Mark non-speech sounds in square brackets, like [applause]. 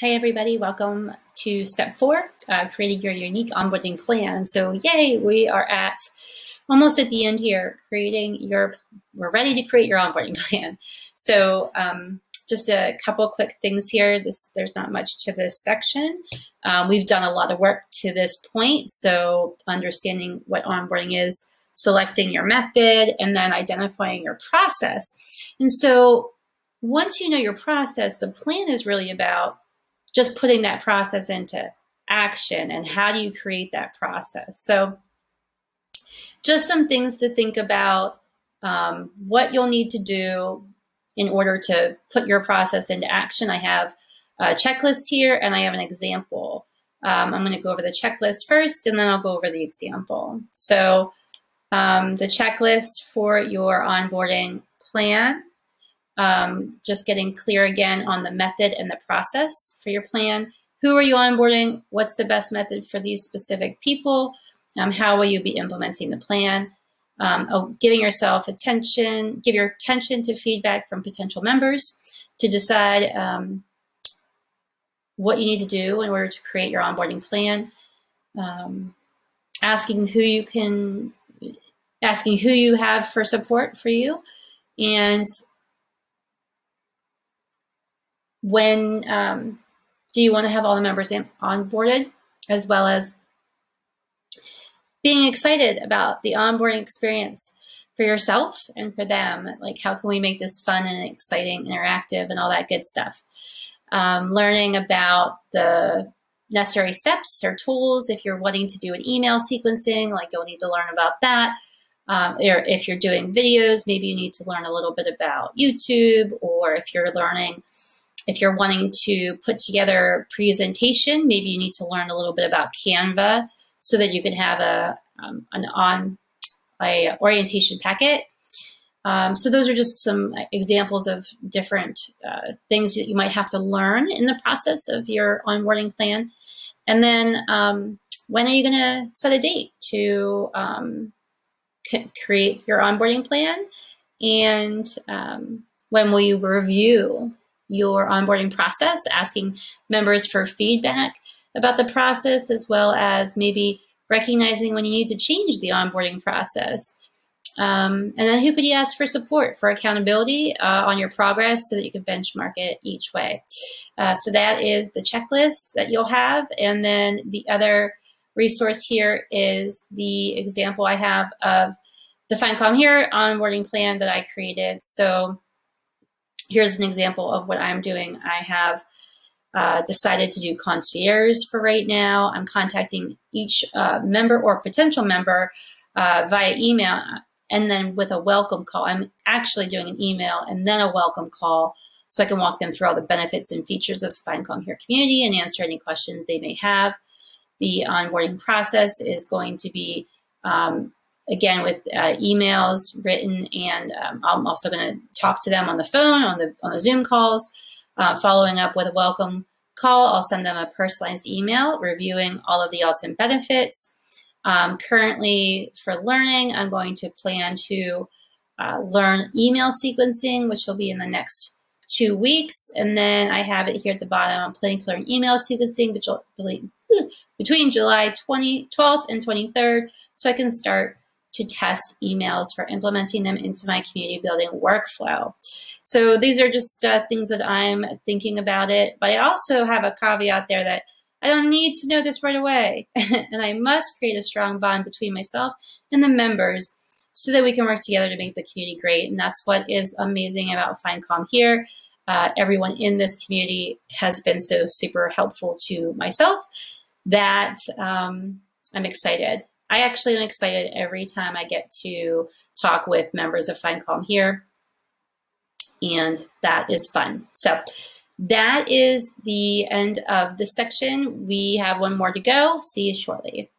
Hi, everybody. Welcome to step four, uh, creating your unique onboarding plan. So, yay, we are at almost at the end here, creating your, we're ready to create your onboarding [laughs] plan. So, um, just a couple quick things here. This There's not much to this section. Um, we've done a lot of work to this point. So, understanding what onboarding is, selecting your method, and then identifying your process. And so, once you know your process, the plan is really about just putting that process into action and how do you create that process. So just some things to think about um, what you'll need to do in order to put your process into action. I have a checklist here and I have an example. Um, I'm going to go over the checklist first and then I'll go over the example. So um, the checklist for your onboarding plan um, just getting clear again on the method and the process for your plan. Who are you onboarding? What's the best method for these specific people? Um, how will you be implementing the plan? Um, oh, giving yourself attention, give your attention to feedback from potential members to decide um, what you need to do in order to create your onboarding plan. Um, asking who you can, asking who you have for support for you, and when um, do you want to have all the members onboarded, as well as being excited about the onboarding experience for yourself and for them. Like, how can we make this fun and exciting, interactive, and all that good stuff? Um, learning about the necessary steps or tools. If you're wanting to do an email sequencing, like you'll need to learn about that. Um, or if you're doing videos, maybe you need to learn a little bit about YouTube, or if you're learning if you're wanting to put together a presentation, maybe you need to learn a little bit about Canva so that you can have a um, an on a orientation packet. Um, so those are just some examples of different uh, things that you might have to learn in the process of your onboarding plan. And then um, when are you going to set a date to um, create your onboarding plan? And um, when will you review your onboarding process, asking members for feedback about the process, as well as maybe recognizing when you need to change the onboarding process. Um, and then who could you ask for support for accountability uh, on your progress so that you can benchmark it each way. Uh, so that is the checklist that you'll have. And then the other resource here is the example I have of the FindCalm Here onboarding plan that I created. So here's an example of what I'm doing. I have uh, decided to do concierge for right now. I'm contacting each uh, member or potential member uh, via email and then with a welcome call. I'm actually doing an email and then a welcome call so I can walk them through all the benefits and features of the FindCalm Here community and answer any questions they may have. The onboarding process is going to be um, again with uh, emails written, and um, I'm also going to talk to them on the phone, on the on the Zoom calls, uh, following up with a welcome call. I'll send them a personalized email reviewing all of the awesome benefits. Um, currently, for learning, I'm going to plan to uh, learn email sequencing, which will be in the next two weeks. And then I have it here at the bottom. I'm planning to learn email sequencing between July 20, 12th and 23rd, so I can start to test emails for implementing them into my community building workflow. So these are just uh, things that I'm thinking about it. But I also have a caveat there that I don't need to know this right away. [laughs] and I must create a strong bond between myself and the members so that we can work together to make the community great. And that's what is amazing about FindCalm here. Uh, everyone in this community has been so super helpful to myself that um, I'm excited I actually am excited every time I get to talk with members of Find Calm here. And that is fun. So that is the end of this section. We have one more to go. See you shortly.